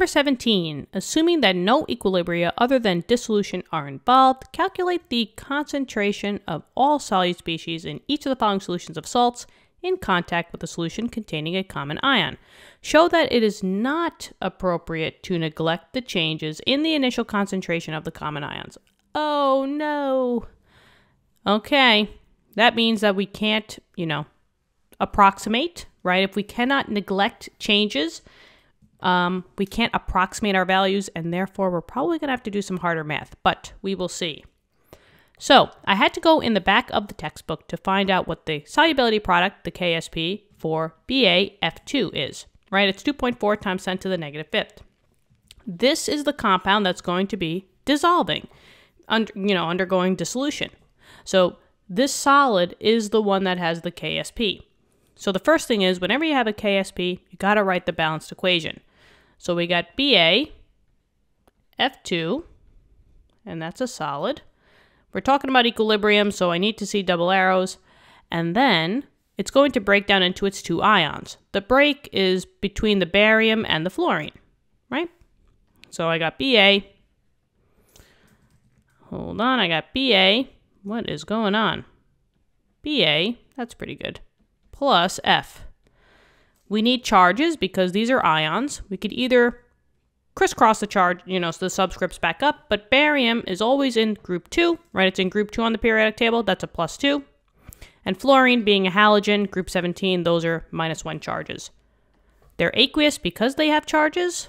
Number 17, assuming that no equilibria other than dissolution are involved, calculate the concentration of all solute species in each of the following solutions of salts in contact with a solution containing a common ion. Show that it is not appropriate to neglect the changes in the initial concentration of the common ions. Oh no. Okay, that means that we can't, you know, approximate, right? If we cannot neglect changes, um, we can't approximate our values, and therefore we're probably going to have to do some harder math, but we will see. So I had to go in the back of the textbook to find out what the solubility product, the KSP, for BaF2 is, right? It's 2.4 times 10 to the negative fifth. This is the compound that's going to be dissolving, under, you know, undergoing dissolution. So this solid is the one that has the KSP. So the first thing is, whenever you have a KSP, you got to write the balanced equation. So we got Ba, F2, and that's a solid. We're talking about equilibrium, so I need to see double arrows. And then it's going to break down into its two ions. The break is between the barium and the fluorine, right? So I got Ba. Hold on, I got Ba. What is going on? Ba, that's pretty good, plus F. We need charges because these are ions. We could either crisscross the charge, you know, so the subscripts back up, but barium is always in group 2, right? It's in group 2 on the periodic table. That's a plus 2. And fluorine being a halogen, group 17, those are minus 1 charges. They're aqueous because they have charges,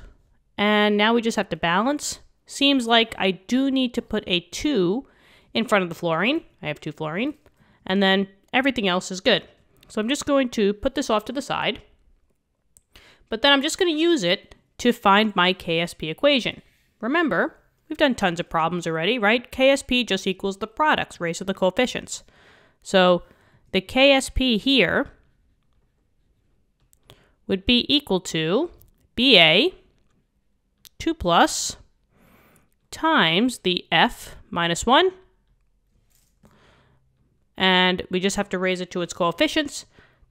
and now we just have to balance. Seems like I do need to put a 2 in front of the fluorine. I have 2 fluorine. And then everything else is good. So I'm just going to put this off to the side. But then I'm just going to use it to find my KSP equation. Remember, we've done tons of problems already, right? KSP just equals the products raised to the coefficients. So the KSP here would be equal to BA 2 plus times the F minus 1. And we just have to raise it to its coefficients.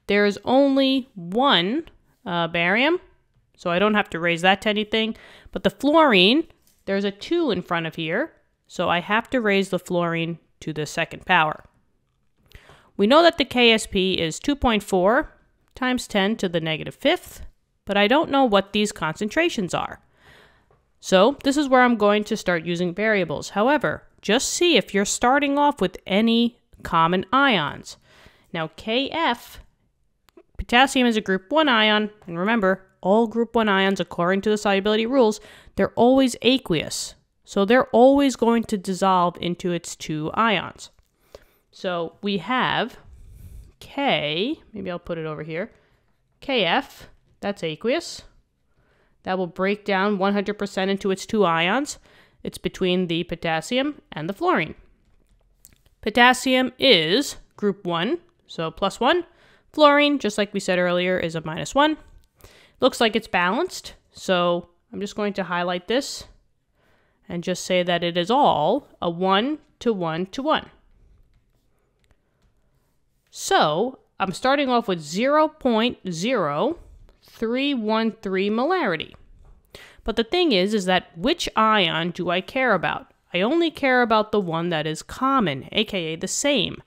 There's only one uh, barium. So I don't have to raise that to anything. But the fluorine, there's a 2 in front of here. So I have to raise the fluorine to the second power. We know that the KSP is 2.4 times 10 to the negative fifth, but I don't know what these concentrations are. So this is where I'm going to start using variables. However, just see if you're starting off with any common ions. Now KF Potassium is a group 1 ion, and remember, all group 1 ions, according to the solubility rules, they're always aqueous. So they're always going to dissolve into its two ions. So we have K, maybe I'll put it over here, KF, that's aqueous. That will break down 100% into its two ions. It's between the potassium and the fluorine. Potassium is group 1, so plus 1. Fluorine, just like we said earlier, is a minus 1. Looks like it's balanced, so I'm just going to highlight this and just say that it is all a 1 to 1 to 1. So I'm starting off with 0.0313 molarity. But the thing is, is that which ion do I care about? I only care about the one that is common, aka the same.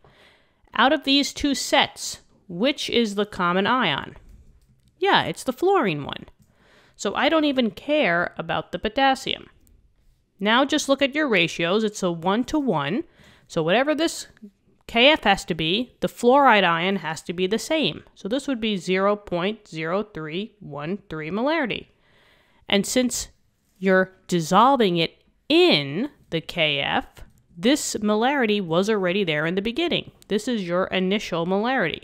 Out of these two sets, which is the common ion? Yeah, it's the fluorine one. So I don't even care about the potassium. Now just look at your ratios. It's a 1 to 1. So whatever this KF has to be, the fluoride ion has to be the same. So this would be 0.0313 molarity. And since you're dissolving it in the KF, this molarity was already there in the beginning. This is your initial molarity.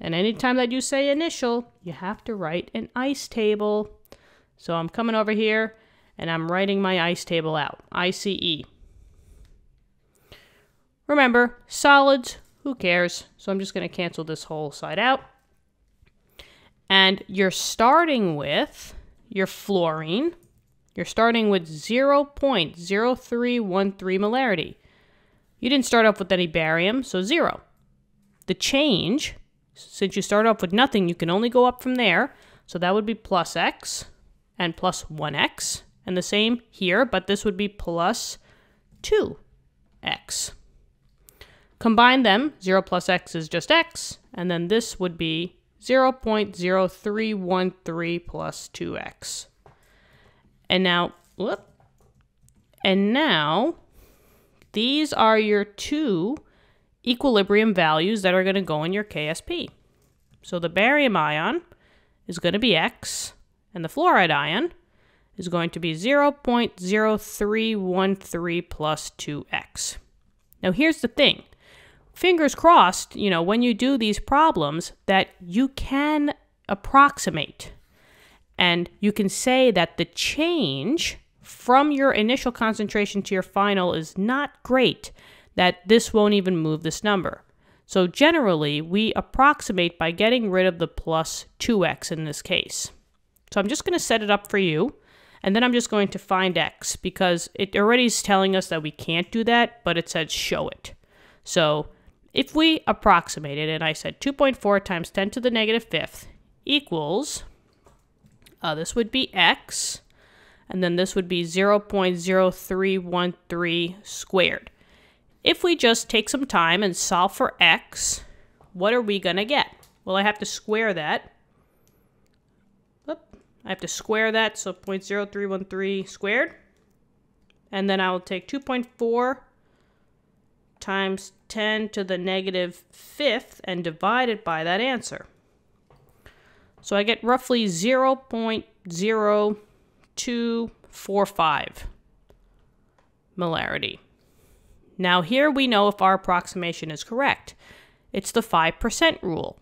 And anytime that you say initial, you have to write an ice table. So I'm coming over here and I'm writing my ice table out, ICE. Remember, solids, who cares? So I'm just going to cancel this whole side out. And you're starting with your fluorine. You're starting with 0.0313 molarity. You didn't start off with any barium, so zero. The change since you start off with nothing, you can only go up from there. So that would be plus x. and plus 1x. And the same here, but this would be plus 2x. Combine them, 0 plus x is just x, and then this would be 0 0.0313 plus 2x. And now, whoop, and now these are your two equilibrium values that are going to go in your KSP. So the barium ion is going to be X, and the fluoride ion is going to be 0.0313 plus 2x. Now here's the thing. Fingers crossed, you know, when you do these problems that you can approximate and you can say that the change from your initial concentration to your final is not great, that this won't even move this number. So generally, we approximate by getting rid of the plus 2x in this case. So I'm just going to set it up for you, and then I'm just going to find x, because it already is telling us that we can't do that, but it says show it. So if we approximate it, and I said 2.4 times 10 to the negative fifth equals, uh, this would be x, and then this would be 0.0313 squared. If we just take some time and solve for x, what are we going to get? Well, I have to square that. Oop, I have to square that, so 0.0313 squared. And then I will take 2.4 times 10 to the negative fifth and divide it by that answer. So I get roughly 0.0245 molarity. Now, here we know if our approximation is correct. It's the 5% rule.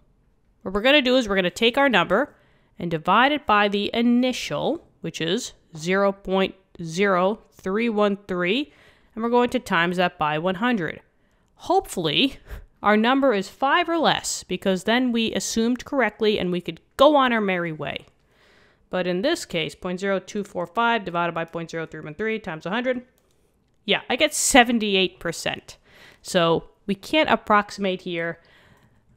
What we're going to do is we're going to take our number and divide it by the initial, which is 0.0313, and we're going to times that by 100. Hopefully, our number is 5 or less, because then we assumed correctly and we could go on our merry way. But in this case, 0.0245 divided by 0.0313 times 100, yeah, I get 78%. So we can't approximate here,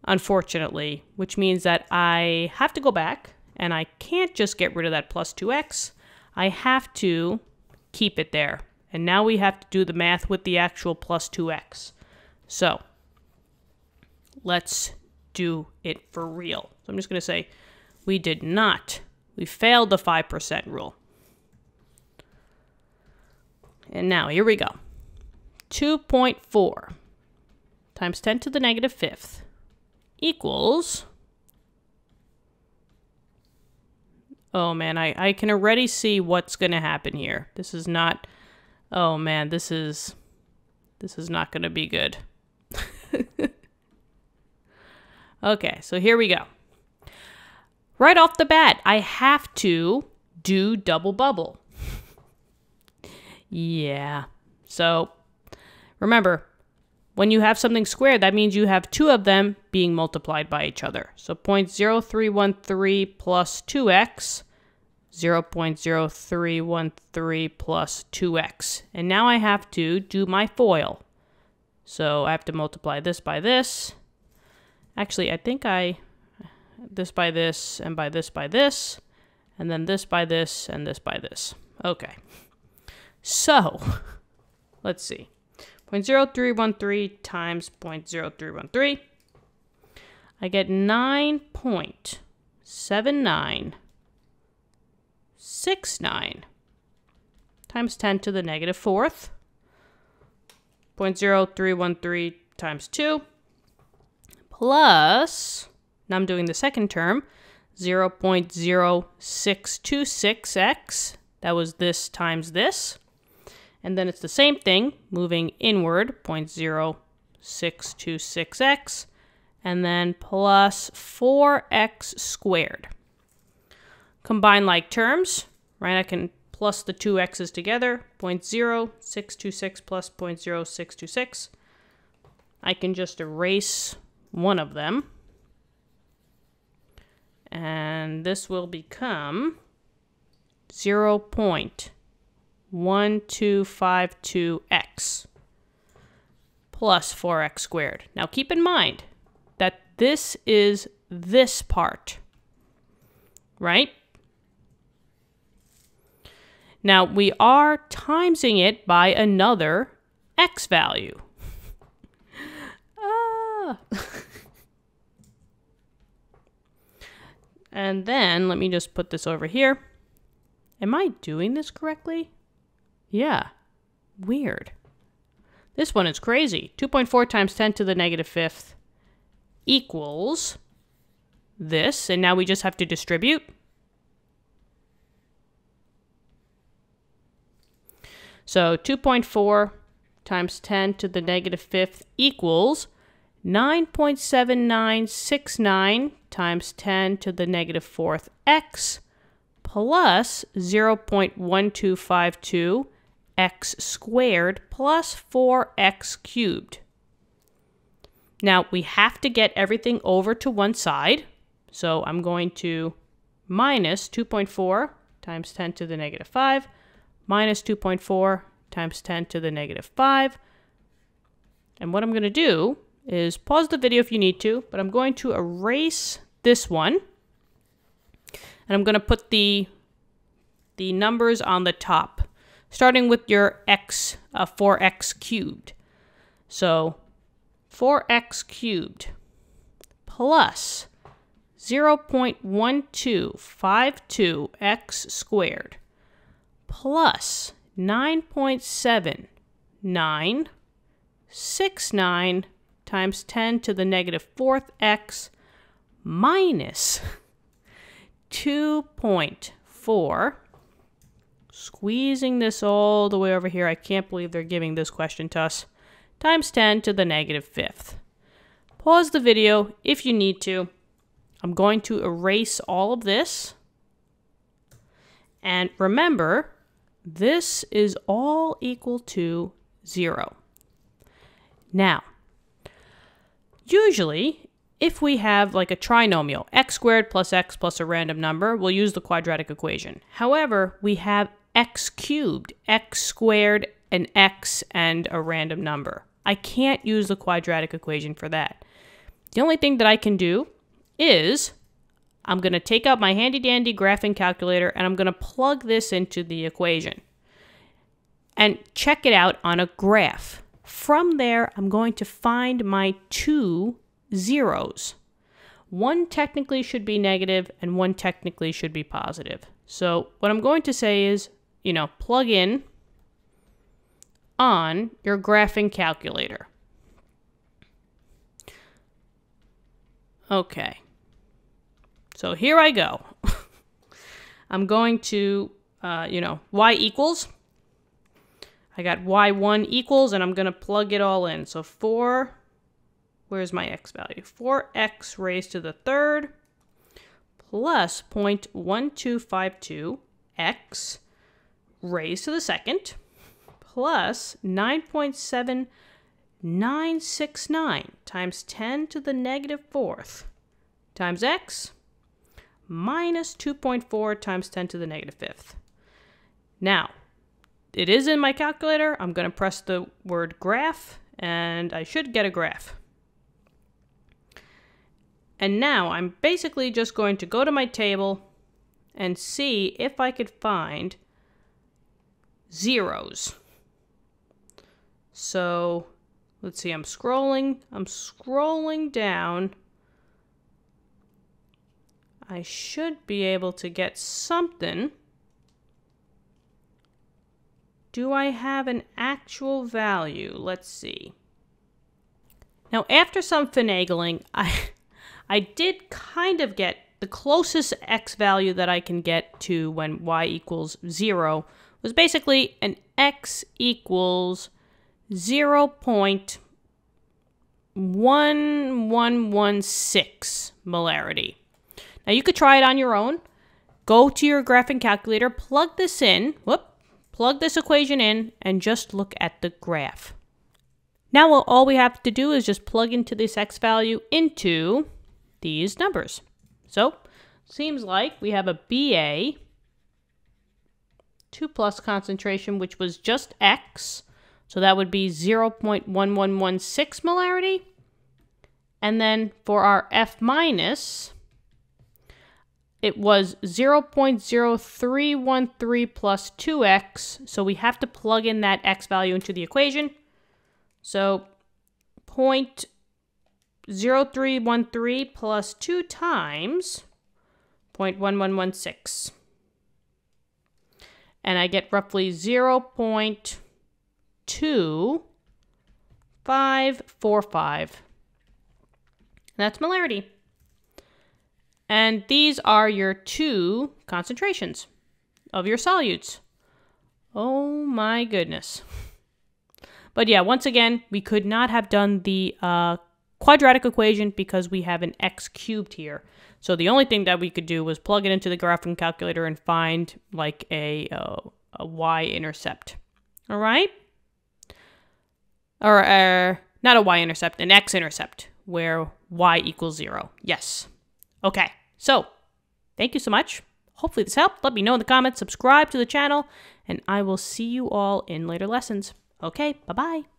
unfortunately, which means that I have to go back and I can't just get rid of that plus 2x. I have to keep it there. And now we have to do the math with the actual plus 2x. So let's do it for real. So I'm just going to say we did not. We failed the 5% rule. And now here we go. 2.4 times 10 to the negative fifth equals. Oh man, I, I can already see what's going to happen here. This is not. Oh man, this is. This is not going to be good. okay, so here we go. Right off the bat, I have to do double bubble. Yeah. So remember, when you have something squared, that means you have two of them being multiplied by each other. So 0.0313 plus 2x, 0.0313 plus 2x. And now I have to do my FOIL. So I have to multiply this by this. Actually, I think I, this by this, and by this by this, and then this by this, and this by this. Okay. So, let's see. 0.0313 times 0.0313. I get 9.7969 times 10 to the negative fourth. 0.0313 times 2 plus, now I'm doing the second term, 0.0626x. That was this times this. And then it's the same thing, moving inward, 0.0626x, and then plus 4x squared. Combine like terms, right? I can plus the two x's together, 0.0626 plus 0.0626. I can just erase one of them. And this will become 0. 1252x plus 4x squared. Now keep in mind that this is this part, right? Now we are timesing it by another x value. ah. and then let me just put this over here. Am I doing this correctly? Yeah. Weird. This one is crazy. 2.4 times 10 to the negative fifth equals this, and now we just have to distribute. So 2.4 times 10 to the negative fifth equals 9.7969 times 10 to the negative fourth x plus 0.1252 x squared plus 4x cubed. Now we have to get everything over to one side. So I'm going to minus 2.4 times 10 to the negative 5 minus 2.4 times 10 to the negative 5. And what I'm going to do is pause the video if you need to, but I'm going to erase this one. And I'm going to put the, the numbers on the top, starting with your x, uh, 4x cubed. So 4x cubed plus 0.1252x squared plus 9.7969 times 10 to the negative fourth x minus 2.4 squeezing this all the way over here. I can't believe they're giving this question to us. Times 10 to the negative fifth. Pause the video if you need to. I'm going to erase all of this. And remember, this is all equal to 0. Now, usually, if we have like a trinomial, x squared plus x plus a random number, we'll use the quadratic equation. However, we have x cubed, x squared, an x, and a random number. I can't use the quadratic equation for that. The only thing that I can do is I'm going to take out my handy dandy graphing calculator and I'm going to plug this into the equation and check it out on a graph. From there, I'm going to find my two zeros. One technically should be negative and one technically should be positive. So what I'm going to say is, you know, plug in on your graphing calculator. Okay. So here I go. I'm going to, uh, you know, y equals. I got y1 equals, and I'm going to plug it all in. So 4, where's my x value? 4x raised to the third plus 0.1252 x raised to the second plus 9.7969 times 10 to the negative fourth times x minus 2.4 times 10 to the negative fifth. Now, it is in my calculator. I'm going to press the word graph, and I should get a graph. And now I'm basically just going to go to my table and see if I could find zeros. So let's see, I'm scrolling, I'm scrolling down I should be able to get something. Do I have an actual value? Let's see. Now, after some finagling, I, I did kind of get the closest x value that I can get to when y equals 0 was basically an x equals 0 0.1116 molarity. Now you could try it on your own. Go to your graphing calculator, plug this in, whoop, plug this equation in, and just look at the graph. Now all we have to do is just plug into this x value into these numbers. So, seems like we have a BA 2 plus concentration, which was just X. So that would be 0.1116 molarity. And then for our F minus, it was 0.0313 plus 2x, so we have to plug in that x value into the equation. So 0.0313 plus 2 times 0.1116. And I get roughly 0.2545. That's molarity. And these are your two concentrations of your solutes. Oh my goodness. But yeah, once again, we could not have done the uh, quadratic equation because we have an x cubed here. So the only thing that we could do was plug it into the graphing calculator and find like a, uh, a y-intercept. All right? Or uh, not a y-intercept, an x-intercept, where y equals 0. Yes. Okay, so thank you so much. Hopefully this helped. Let me know in the comments, subscribe to the channel, and I will see you all in later lessons. Okay, bye-bye.